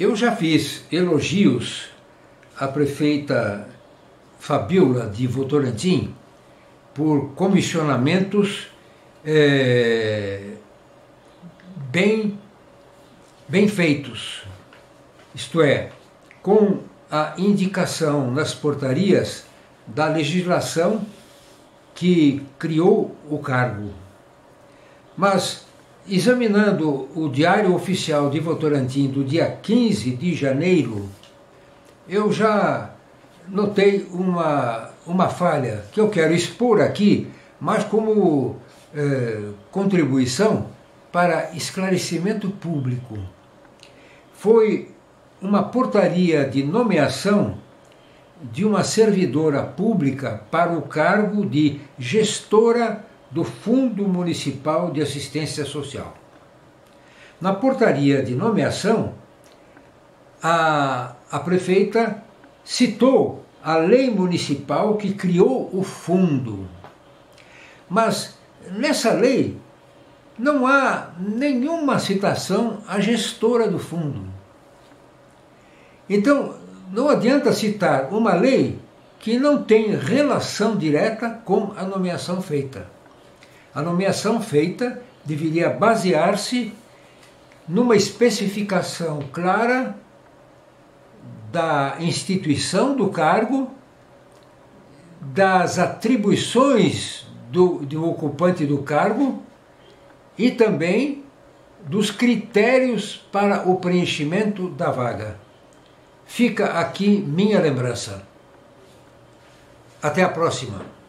Eu já fiz elogios à prefeita Fabiola de Votorantim por comissionamentos é, bem, bem feitos, isto é, com a indicação nas portarias da legislação que criou o cargo. Mas, examinando o Diário Oficial de Votorantim do dia 15 de janeiro, eu já notei uma, uma falha que eu quero expor aqui, mas como eh, contribuição para esclarecimento público. Foi uma portaria de nomeação de uma servidora pública para o cargo de gestora do Fundo Municipal de Assistência Social. Na portaria de nomeação, a, a prefeita citou a lei municipal que criou o fundo. Mas nessa lei não há nenhuma citação à gestora do fundo. Então, não adianta citar uma lei que não tem relação direta com a nomeação feita. A nomeação feita deveria basear-se numa especificação clara da instituição do cargo, das atribuições do, do ocupante do cargo e também dos critérios para o preenchimento da vaga. Fica aqui minha lembrança. Até a próxima.